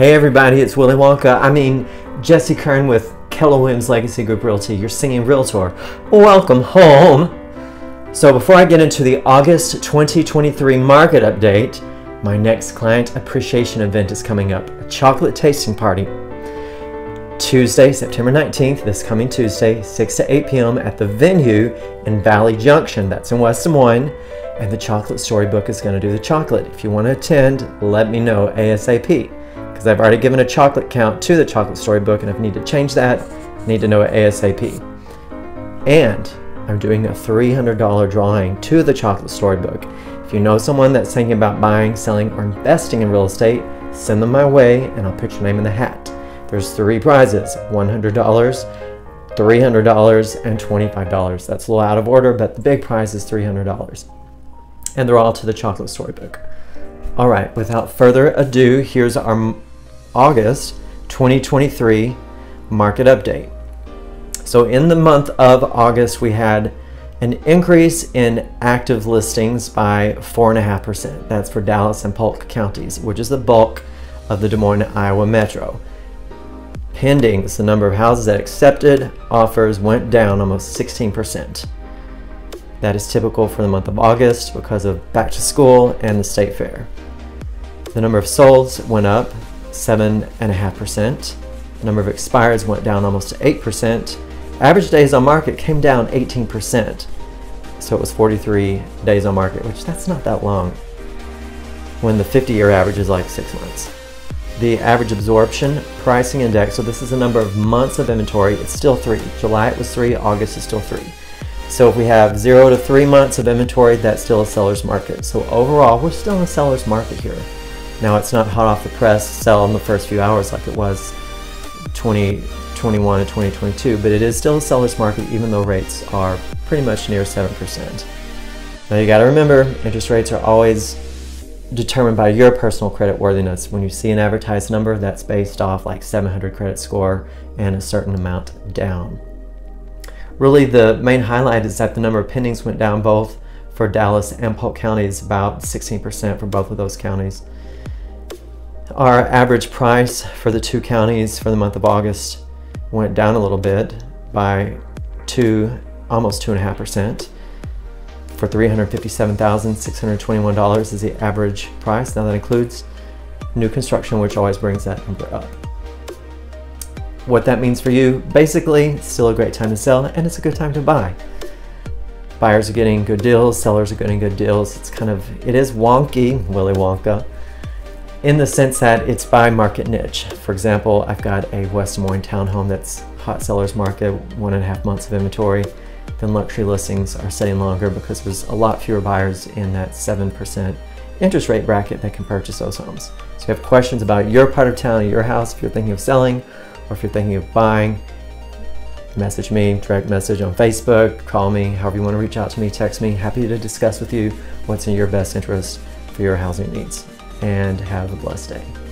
Hey everybody, it's Willy Wonka. I mean, Jesse Kern with Keller Legacy Group Realty, your singing realtor. Welcome home. So before I get into the August 2023 market update, my next client appreciation event is coming up, a chocolate tasting party. Tuesday, September 19th, this coming Tuesday, 6 to 8 p.m. at the venue in Valley Junction. That's in West Des Moines. And the Chocolate Storybook is going to do the chocolate. If you want to attend, let me know ASAP because I've already given a chocolate count to the chocolate storybook and if I need to change that, I need to know it ASAP. And I'm doing a $300 drawing to the chocolate storybook. If you know someone that's thinking about buying, selling, or investing in real estate, send them my way and I'll put your name in the hat. There's three prizes, $100, $300, and $25. That's a little out of order, but the big prize is $300. And they're all to the chocolate storybook. All right, without further ado, here's our August 2023 market update. So in the month of August, we had an increase in active listings by 4.5%. That's for Dallas and Polk counties, which is the bulk of the Des Moines, Iowa metro. Pendings, the number of houses that accepted offers went down almost 16%. That is typical for the month of August because of back to school and the state fair. The number of solds went up 7.5%. The number of expires went down almost to 8%. Average days on market came down 18%. So it was 43 days on market, which that's not that long when the 50 year average is like six months. The average absorption pricing index, so this is the number of months of inventory, it's still three. July it was three, August is still three. So if we have zero to three months of inventory, that's still a seller's market. So overall, we're still in a seller's market here. Now it's not hot off the press, sell in the first few hours like it was 2021 and 2022, but it is still a seller's market even though rates are pretty much near 7%. Now you gotta remember, interest rates are always determined by your personal credit worthiness. When you see an advertised number, that's based off like 700 credit score and a certain amount down. Really, the main highlight is that the number of pendings went down both for Dallas and Polk counties, about 16% for both of those counties. Our average price for the two counties for the month of August went down a little bit by two, almost two and a half percent. For $357,621 is the average price. Now that includes new construction, which always brings that number up. What that means for you, basically, still a great time to sell and it's a good time to buy. Buyers are getting good deals, sellers are getting good deals. It's kind of, it is wonky, Willy Wonka, in the sense that it's by market niche. For example, I've got a West Des Moines townhome that's hot sellers market, one and a half months of inventory. Then luxury listings are setting longer because there's a lot fewer buyers in that 7% interest rate bracket that can purchase those homes. So if you have questions about your part of town your house, if you're thinking of selling or if you're thinking of buying, message me, direct message on Facebook, call me, however you want to reach out to me, text me. Happy to discuss with you what's in your best interest for your housing needs and have a blessed day.